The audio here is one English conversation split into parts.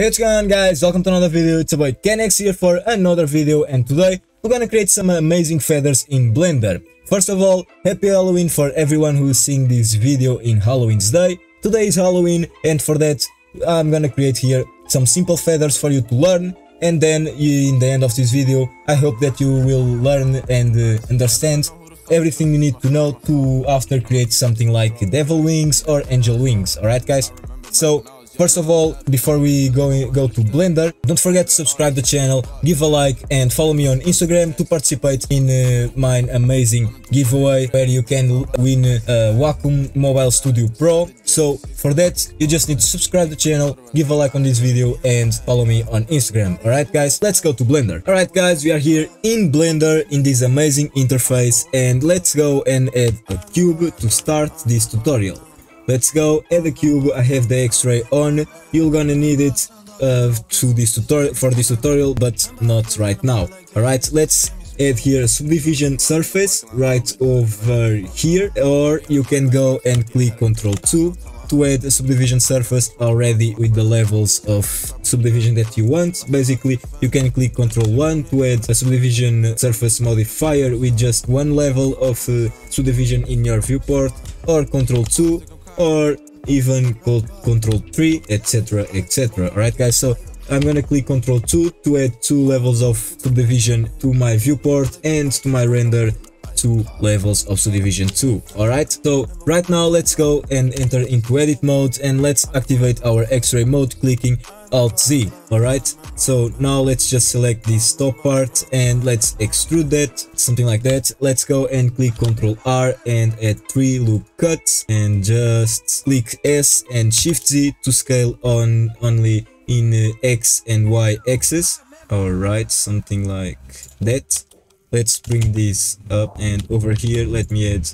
Hey what's going on guys, welcome to another video, it's about Kenex here for another video and today we're gonna create some amazing feathers in Blender. First of all, happy Halloween for everyone who is seeing this video in Halloween's day. Today is Halloween and for that I'm gonna create here some simple feathers for you to learn and then in the end of this video I hope that you will learn and uh, understand everything you need to know to after create something like devil wings or angel wings, alright guys? So First of all, before we go, go to Blender, don't forget to subscribe the channel, give a like and follow me on Instagram to participate in uh, my amazing giveaway where you can win a Wacom Mobile Studio Pro. So for that, you just need to subscribe the channel, give a like on this video and follow me on Instagram. Alright guys, let's go to Blender. Alright guys, we are here in Blender in this amazing interface and let's go and add a cube to start this tutorial. Let's go, add the cube, I have the X-ray on, you're gonna need it uh, to this tutorial for this tutorial, but not right now. Alright, let's add here a subdivision surface right over here, or you can go and click Ctrl 2 to add a subdivision surface already with the levels of subdivision that you want. Basically, you can click Ctrl 1 to add a subdivision surface modifier with just one level of uh, subdivision in your viewport, or Ctrl 2 or even control 3 etc etc alright guys? So I'm gonna click control 2 to add two levels of subdivision to my viewport and to my render two levels of subdivision 2 alright? So right now let's go and enter into edit mode and let's activate our x-ray mode clicking alt z alright? So now let's just select this top part and let's extrude that something like that. Let's go and click ctrl r and add three loop cuts and just click s and shift z to scale on only in uh, x and y axis. Alright something like that. Let's bring this up and over here let me add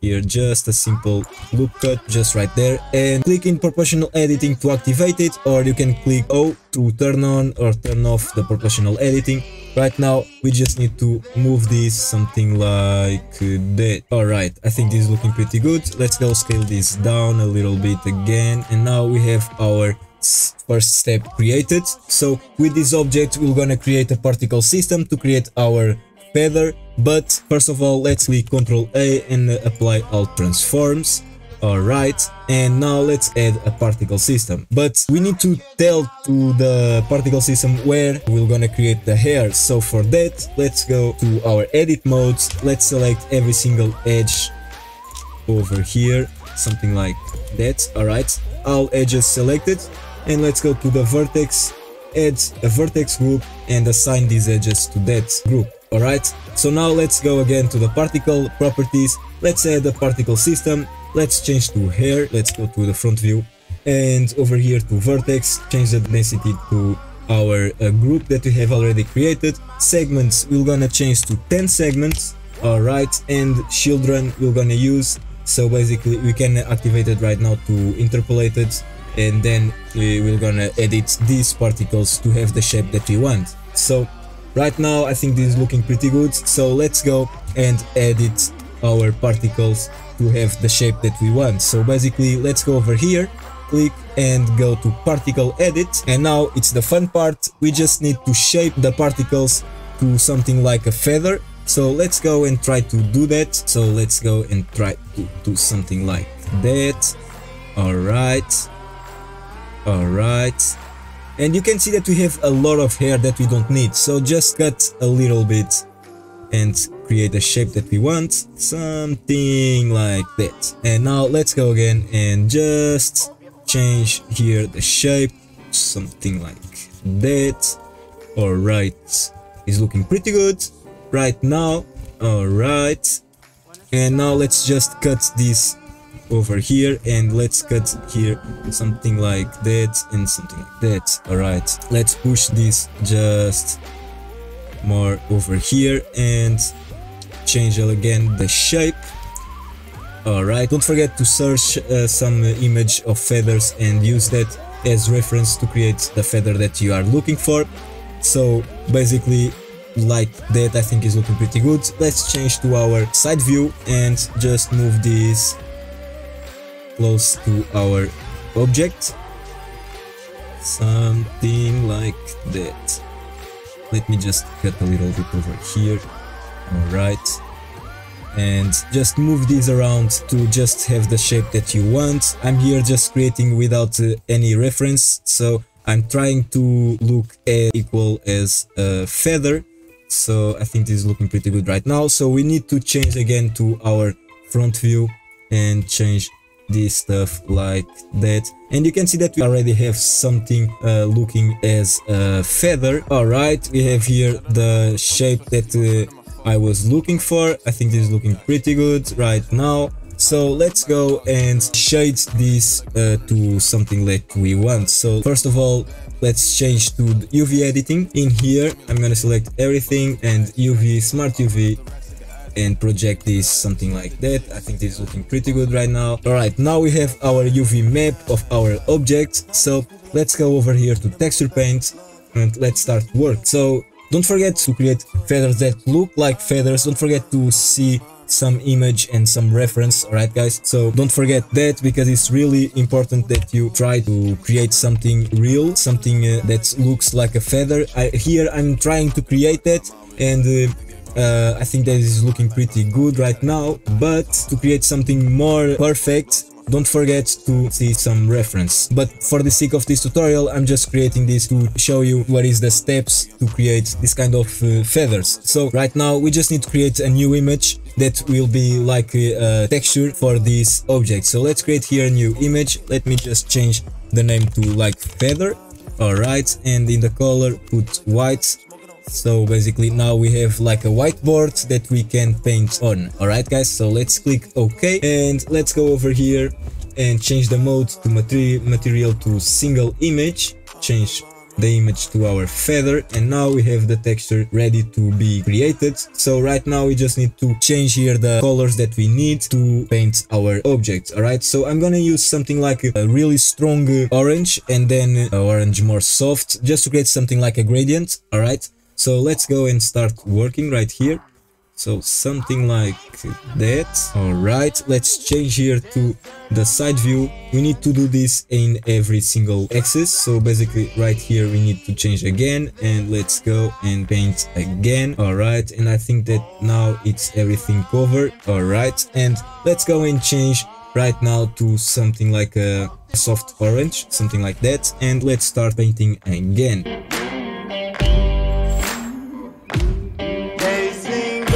here just a simple loop cut just right there and click in proportional editing to activate it or you can click O to turn on or turn off the proportional editing. Right now we just need to move this something like that. All right i think this is looking pretty good. Let's go scale this down a little bit again and now we have our first step created. So with this object we're gonna create a particle system to create our feather but first of all let's click ctrl a and apply all transforms. Alright and now let's add a particle system. But we need to tell to the particle system where we're gonna create the hair. So for that let's go to our edit modes. Let's select every single edge over here something like that. Alright all edges selected. And let's go to the vertex add a vertex group and assign these edges to that group Alright, so now let's go again to the particle properties. Let's add the particle system. Let's change to hair. Let's go to the front view. And over here to vertex, change the density to our uh, group that we have already created. Segments, we're gonna change to 10 segments. Alright, and children we're gonna use. So basically we can activate it right now to interpolate it and then we, we're gonna edit these particles to have the shape that we want. So Right now I think this is looking pretty good, so let's go and edit our particles to have the shape that we want. So basically let's go over here, click and go to particle edit and now it's the fun part, we just need to shape the particles to something like a feather. So let's go and try to do that. So let's go and try to do something like that. Alright. Alright and you can see that we have a lot of hair that we don't need. So just cut a little bit and create a shape that we want. Something like that. And now let's go again and just change here the shape. Something like that. All right is looking pretty good right now. All right and now let's just cut this over here and let's cut here something like that and something like that. All right let's push this just more over here and change again the shape. All right don't forget to search uh, some image of feathers and use that as reference to create the feather that you are looking for. So basically like that i think is looking pretty good. Let's change to our side view and just move this close to our object. Something like that. Let me just cut a little bit over here. All right and just move these around to just have the shape that you want. I'm here just creating without uh, any reference so i'm trying to look equal as a feather. So i think this is looking pretty good right now. So we need to change again to our front view and change this stuff like that. And you can see that we already have something uh, looking as a feather. All right we have here the shape that uh, i was looking for. I think this is looking pretty good right now. So let's go and shade this uh, to something like we want. So first of all let's change to uv editing. In here i'm gonna select everything and uv smart uv and project this something like that. I think this is looking pretty good right now. All right now we have our uv map of our object so let's go over here to texture paint and let's start work. So don't forget to create feathers that look like feathers. Don't forget to see some image and some reference alright guys? So don't forget that because it's really important that you try to create something real something uh, that looks like a feather. I, here I'm trying to create that and uh, uh, I think that is looking pretty good right now but to create something more perfect don't forget to see some reference. But for the sake of this tutorial i'm just creating this to show you what is the steps to create this kind of uh, feathers. So right now we just need to create a new image that will be like a, a texture for this object. So let's create here a new image. Let me just change the name to like feather. All right and in the color put white so basically now we have like a whiteboard that we can paint on. Alright guys so let's click ok and let's go over here and change the mode to materi material to single image change the image to our feather and now we have the texture ready to be created. So right now we just need to change here the colors that we need to paint our object all right so i'm gonna use something like a really strong orange and then orange more soft just to create something like a gradient. All right so let's go and start working right here. So something like that. All right let's change here to the side view. We need to do this in every single axis. So basically right here we need to change again and let's go and paint again. All right and i think that now it's everything covered. All right and let's go and change right now to something like a soft orange something like that. And let's start painting again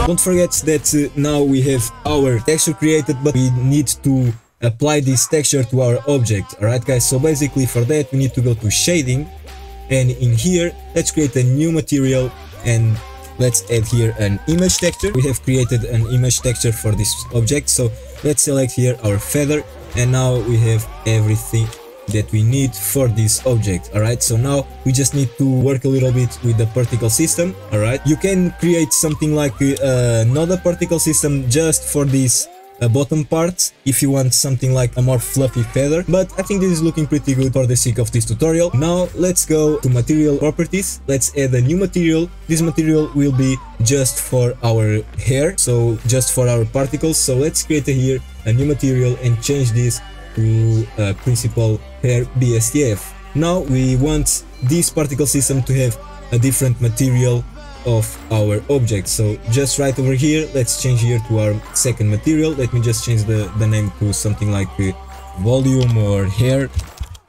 Don't forget that uh, now we have our texture created, but we need to apply this texture to our object. Alright guys, so basically for that we need to go to shading and in here let's create a new material and let's add here an image texture. We have created an image texture for this object, so let's select here our feather and now we have everything that we need for this object all right so now we just need to work a little bit with the particle system all right you can create something like uh, another particle system just for this uh, bottom part if you want something like a more fluffy feather. But i think this is looking pretty good for the sake of this tutorial. Now let's go to material properties. Let's add a new material. This material will be just for our hair so just for our particles. So let's create here a new material and change this to uh, principled hair BSDF. Now we want this particle system to have a different material of our object. So just right over here, let's change here to our second material. Let me just change the, the name to something like uh, volume or hair.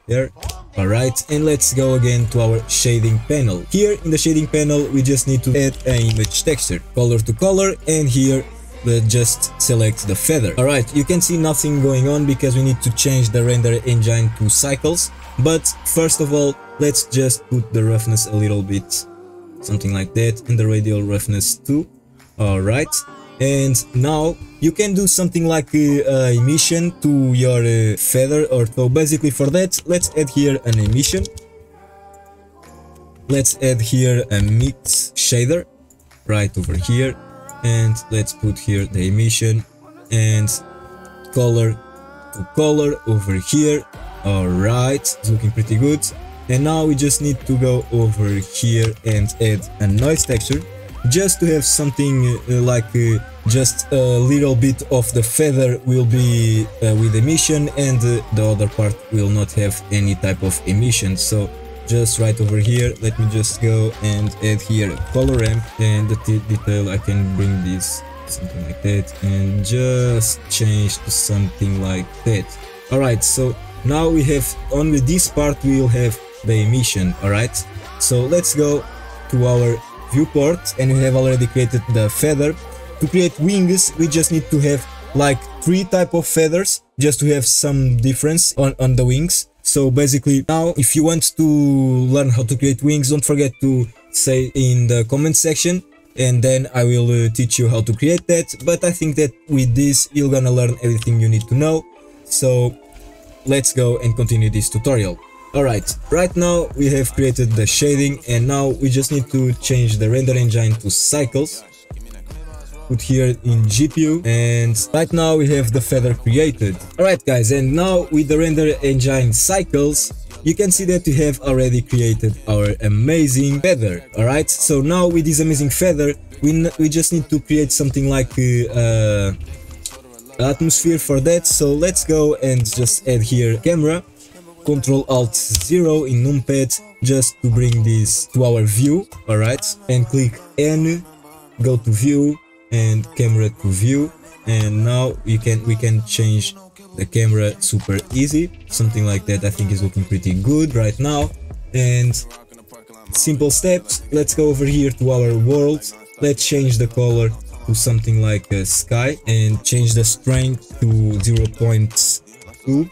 There. Alright, and let's go again to our shading panel. Here in the shading panel, we just need to add an image texture, color to color, and here let's just select the feather. Alright, you can see nothing going on because we need to change the render engine to cycles. But first of all, let's just put the roughness a little bit, something like that, and the radial roughness too. Alright, and now you can do something like uh, emission to your uh, feather or so basically for that let's add here an emission let's add here a mix shader right over here and let's put here the emission and color to color over here. All right it's looking pretty good. And now we just need to go over here and add a noise texture just to have something uh, like uh, just a little bit of the feather will be uh, with emission and the other part will not have any type of emission. So just right over here. Let me just go and add here a color ramp and the detail I can bring this something like that and just change to something like that. Alright so now we have only this part we will have the emission alright? So let's go to our viewport and we have already created the feather. To create wings we just need to have like three type of feathers just to have some difference on, on the wings so basically now if you want to learn how to create wings don't forget to say in the comment section and then I will uh, teach you how to create that. But I think that with this you're gonna learn everything you need to know. So let's go and continue this tutorial. Alright, right now we have created the shading and now we just need to change the render engine to cycles put here in GPU and right now we have the feather created. Alright guys and now with the render engine cycles you can see that we have already created our amazing feather. Alright so now with this amazing feather we, we just need to create something like uh, atmosphere for that. So let's go and just add here camera. Control alt 0 in numpad just to bring this to our view. Alright and click n go to view and camera to view. And now we can we can change the camera super easy. Something like that i think is looking pretty good right now. And simple steps. Let's go over here to our world. Let's change the color to something like a sky and change the strength to 0.2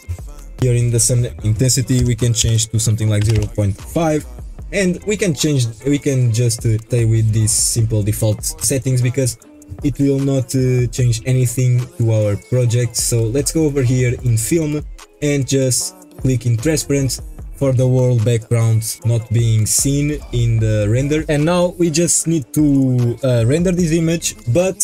here in the sun intensity we can change to something like 0.5 and we can change we can just uh, stay with these simple default settings because it will not uh, change anything to our project. So let's go over here in film and just click in transparent for the world background not being seen in the render. And now we just need to uh, render this image. But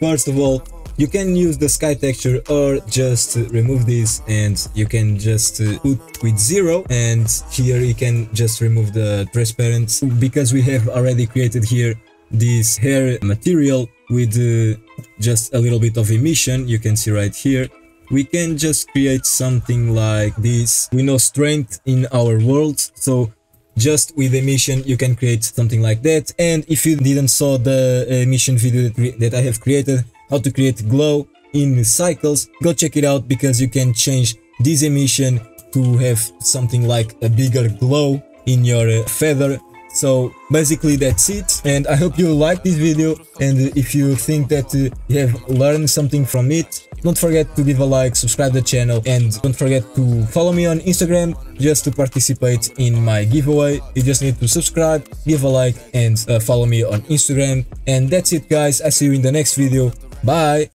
first of all you can use the sky texture or just remove this and you can just uh, put with zero. And here you can just remove the transparent because we have already created here this hair material with uh, just a little bit of emission. You can see right here. We can just create something like this. We know strength in our world so just with emission you can create something like that. And if you didn't saw the emission video that, that I have created how to create glow in cycles go check it out because you can change this emission to have something like a bigger glow in your uh, feather so basically that's it and I hope you like this video and if you think that uh, you have learned something from it don't forget to give a like, subscribe the channel and don't forget to follow me on Instagram just to participate in my giveaway. You just need to subscribe, give a like and uh, follow me on Instagram and that's it guys. I see you in the next video. Bye!